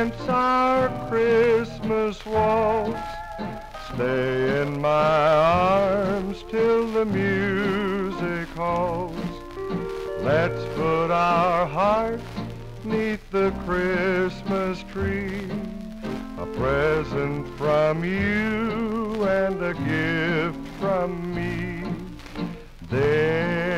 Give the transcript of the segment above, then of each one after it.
dance our Christmas waltz. Stay in my arms till the music calls. Let's put our hearts neath the Christmas tree. A present from you and a gift from me. Then.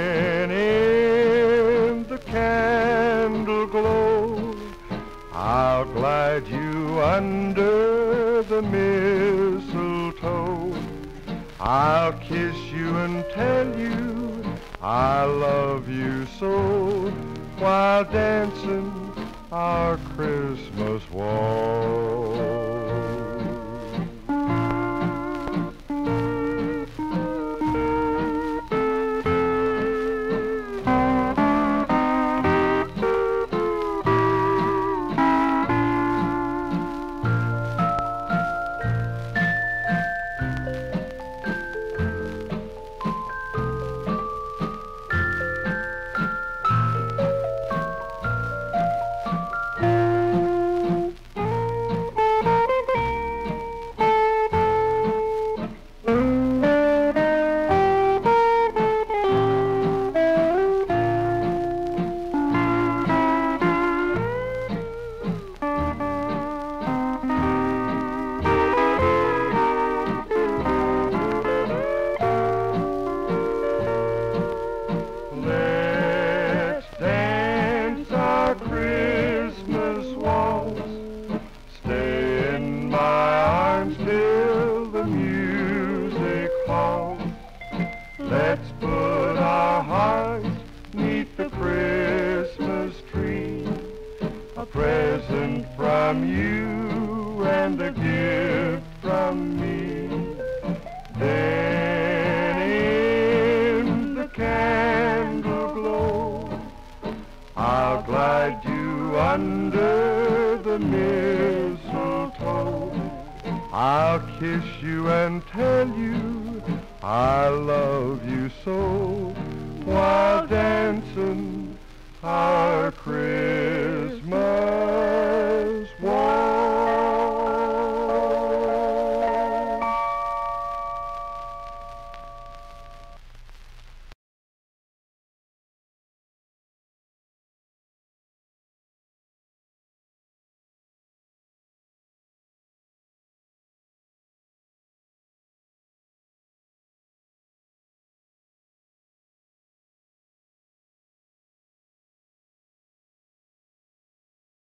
I'll you under the mistletoe. I'll kiss you and tell you I love you so while dancing our Christmas waltz. Music falls. Let's put our hearts neath the Christmas tree. A present from you and a gift from me. Then in the candle glow, I'll glide you under the mistletoe. I'll kiss you and tell you I love you so while dancing our Christmas.